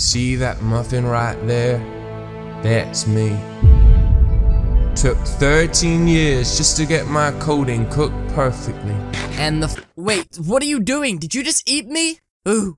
See that muffin right there? That's me. Took 13 years just to get my coating cooked perfectly. And the wait, what are you doing? Did you just eat me? Ooh.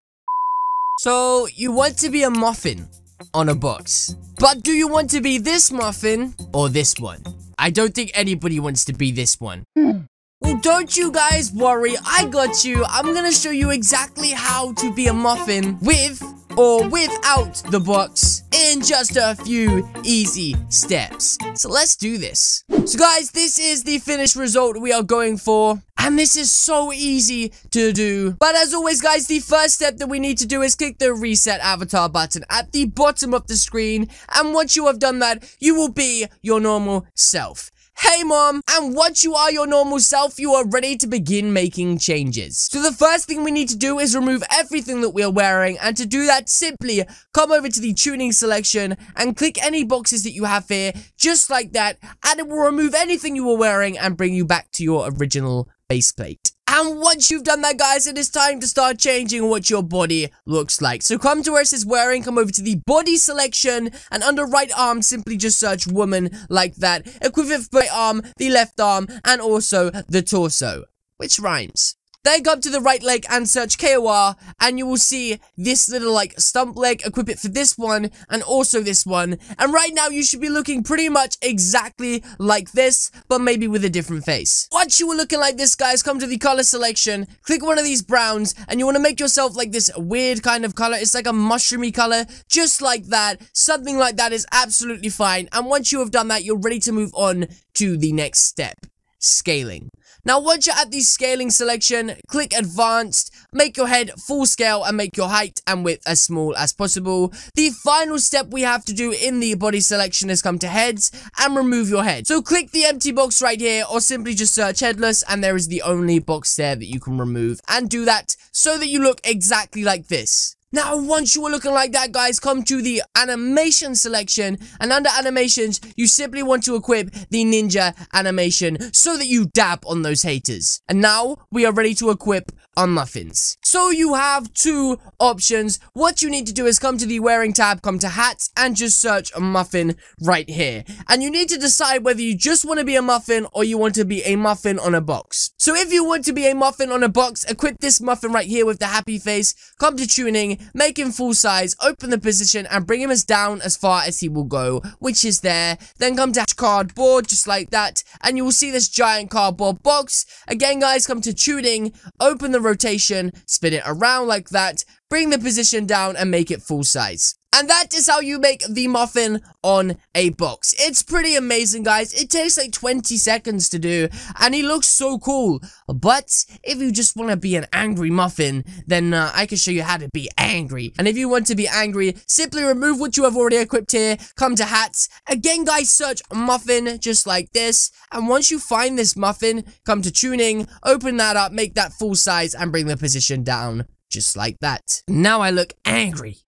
So you want to be a muffin on a box, but do you want to be this muffin or this one? I don't think anybody wants to be this one. Well, don't you guys worry, I got you. I'm gonna show you exactly how to be a muffin with or without the box in just a few easy steps. So let's do this. So guys, this is the finished result we are going for. And this is so easy to do. But as always, guys, the first step that we need to do is click the reset avatar button at the bottom of the screen. And once you have done that, you will be your normal self. Hey mom, and once you are your normal self, you are ready to begin making changes. So the first thing we need to do is remove everything that we are wearing, and to do that, simply come over to the tuning selection and click any boxes that you have here, just like that, and it will remove anything you were wearing and bring you back to your original base plate. And once you've done that, guys, it is time to start changing what your body looks like. So come to where it says wearing, come over to the body selection, and under right arm, simply just search woman like that. Equip it for right arm, the left arm, and also the torso, which rhymes. Then come to the right leg and search KOR, and you will see this little, like, stump leg. Equip it for this one, and also this one. And right now, you should be looking pretty much exactly like this, but maybe with a different face. Once you are looking like this, guys, come to the color selection, click one of these browns, and you want to make yourself, like, this weird kind of color. It's like a mushroomy color, just like that. Something like that is absolutely fine. And once you have done that, you're ready to move on to the next step. Scaling. Now, once you're at the scaling selection, click advanced, make your head full scale and make your height and width as small as possible. The final step we have to do in the body selection is come to heads and remove your head. So click the empty box right here or simply just search headless and there is the only box there that you can remove and do that so that you look exactly like this. Now, once you are looking like that, guys, come to the animation selection. And under animations, you simply want to equip the ninja animation so that you dab on those haters. And now, we are ready to equip our muffins. So you have two options. What you need to do is come to the wearing tab, come to hats, and just search a muffin right here. And you need to decide whether you just want to be a muffin or you want to be a muffin on a box. So if you want to be a muffin on a box, equip this muffin right here with the happy face, come to tuning, make him full size, open the position, and bring him as down as far as he will go, which is there. Then come to cardboard, just like that, and you will see this giant cardboard box. Again, guys, come to tuning, open the rotation, spin it around like that, bring the position down, and make it full size. And that is how you make the muffin on a box. It's pretty amazing, guys. It takes like 20 seconds to do, and he looks so cool. But if you just want to be an angry muffin, then uh, I can show you how to be angry. And if you want to be angry, simply remove what you have already equipped here, come to hats. Again, guys, search muffin just like this. And once you find this muffin, come to tuning, open that up, make that full size, and bring the position down just like that. Now I look angry.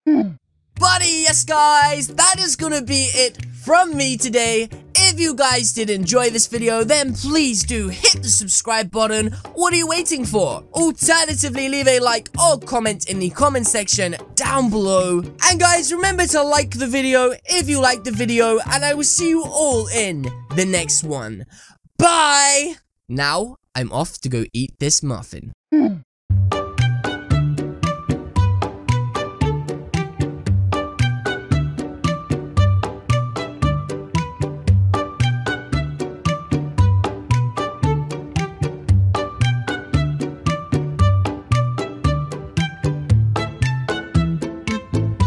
Buddy, yes guys, that is gonna be it from me today. If you guys did enjoy this video, then please do hit the subscribe button. What are you waiting for? Alternatively, leave a like or comment in the comment section down below. And guys, remember to like the video if you like the video, and I will see you all in the next one. Bye! Now, I'm off to go eat this muffin. Hmm.